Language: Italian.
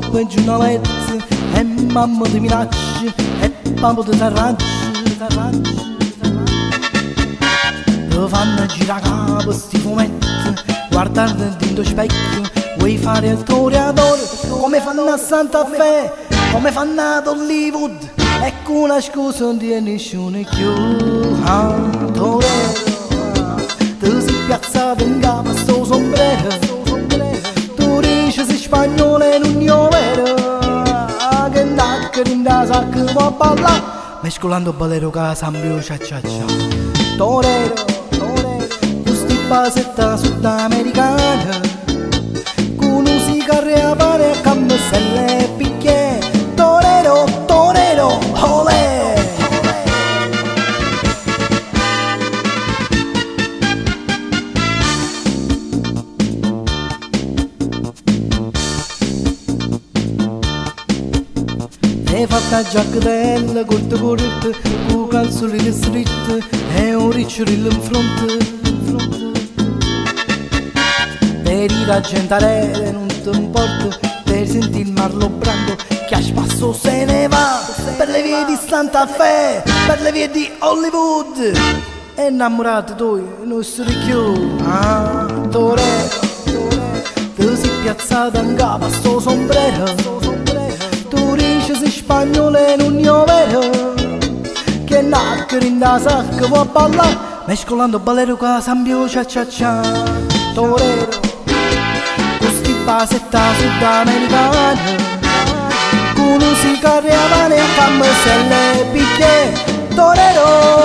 coppe giù una lezza e mamma ti minaccia e papà ti s'arrangia, t'arrangia, Ti fanno girare capo sti fumetti, guardare dentro specchio, vuoi fare il toreador come fanno a Santa Fe, come fanno ad Hollywood, e con scusa non tiene nessuno più. Ah, torero, ti si piazzato dici sei spagnolo e non io vero, che nacca in da sacca può ballare, mescolando balero ca sambio cia cia cia. Torero, torero, questi basetta sudamericana, E fatta giacca corta corretta, con calzoli street e un ricciolino in fronte. Per ir a gentare non ti importa, per sentire il marlo brando che a spasso se ne va, per le vie di Santa Fe, per le vie di Hollywood. E innamorati tu, i nostri più, ah, torero, ti sei piazzato in capo a sto sombrero, nacchere in da sacca può ballare, mescolando ballero con sambio cia cia cia, torero, questi basetta sudamericana, con musica reavane a cammesselle e picche, torero,